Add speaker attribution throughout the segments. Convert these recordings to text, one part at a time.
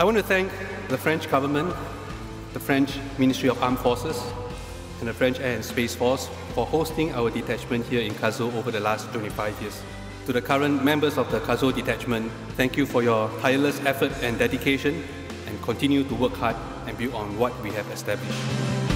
Speaker 1: I want to thank the French government, the French Ministry of Armed Forces, and the French Air and Space Force for hosting our detachment here in Cazaux over the last 25 years. To the current members of the Cazaux detachment, thank you for your tireless effort and dedication and continue to work hard and build on what we have established.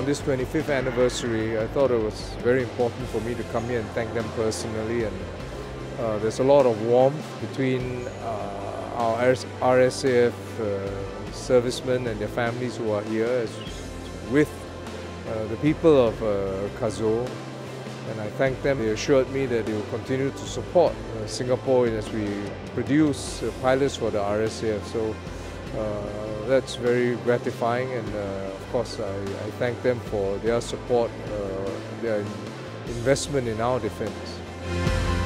Speaker 2: On this 25th anniversary, I thought it was very important for me to come here and thank them personally. And uh, there's a lot of warmth between uh, our RSAF uh, servicemen and their families who are here as, with uh, the people of uh, Cazaux. And I thank them. They assured me that they will continue to support uh, Singapore as we produce pilots for the RSAF. So uh, that's very gratifying and uh, of course I, I, thank them for their support, uh, their investment in our defense.